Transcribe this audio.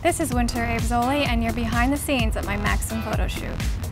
This is Winter Abesole, and you're behind the scenes at my Maxim photo shoot.